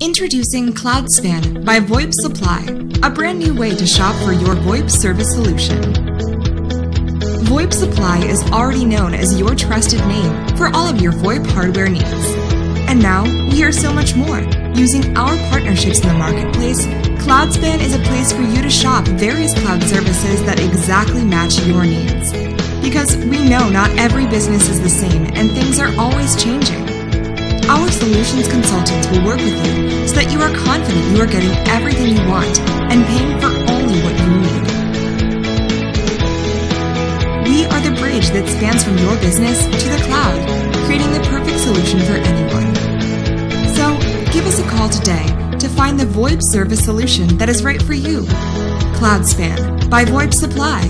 Introducing CloudSpan by VoIP Supply, a brand new way to shop for your VoIP service solution. VoIP Supply is already known as your trusted name for all of your VoIP hardware needs. And now we are so much more. Using our partnerships in the marketplace, CloudSpan is a place for you to shop various cloud services that exactly match your needs. Because we know not every business is the same and things are always changing. Our solutions consultants will work with you are confident you are getting everything you want and paying for only what you need. We are the bridge that spans from your business to the cloud, creating the perfect solution for anyone. So, give us a call today to find the VoIP service solution that is right for you. CloudSpan by VoIP Supply